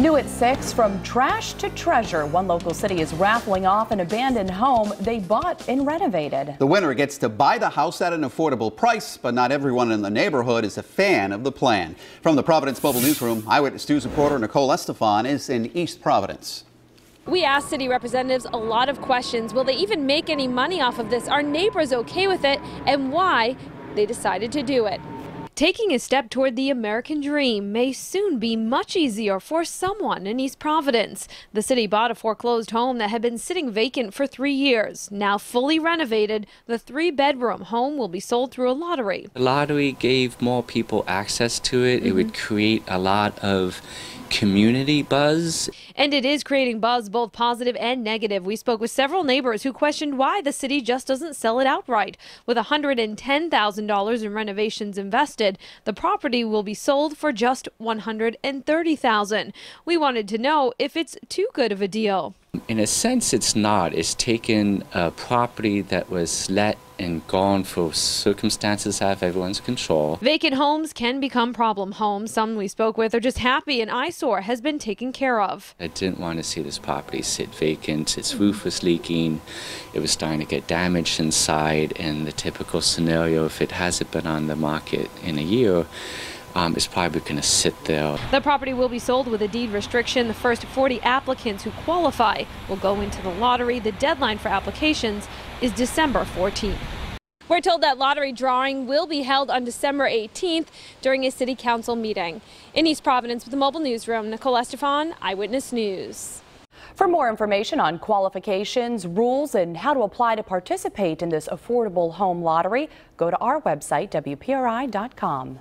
New at 6, from trash to treasure, one local city is raffling off an abandoned home they bought and renovated. The winner gets to buy the house at an affordable price, but not everyone in the neighborhood is a fan of the plan. From the Providence Mobile Newsroom, Eyewitness News reporter Nicole Estefan is in East Providence. We asked city representatives a lot of questions. Will they even make any money off of this? Are neighbors okay with it? And why they decided to do it. Taking a step toward the American dream may soon be much easier for someone in East Providence. The city bought a foreclosed home that had been sitting vacant for three years. Now fully renovated, the three bedroom home will be sold through a lottery. The lottery gave more people access to it. Mm -hmm. It would mm-hmm. create a lot of community buzz. And it is creating buzz, both positive and negative. We spoke with several neighbors who questioned why the city just doesn't sell it outright. With $110,000 in renovations invested, the property will be sold for just 130,000. We wanted to know if it's too good of a deal. In a sense, it's not. It's taken a property that was let and gone for circumstances out of everyone's control. Vacant homes can become problem homes. Some we spoke with are just happy an eyesore has been taken care of. I didn't want to see this property sit vacant. Its roof was leaking. It was starting to get damaged inside. And the typical scenario, if it hasn't been on the market in a year, um, is probably going to sit there. The property will be sold with a deed restriction. The first 40 applicants who qualify will go into the lottery. The deadline for applications is December 14th. We're told that lottery drawing will be held on December 18th during a city council meeting. In East Providence with the Mobile Newsroom, Nicole Estefan, Eyewitness News. For more information on qualifications, rules, and how to apply to participate in this affordable home lottery, go to our website, WPRI.com.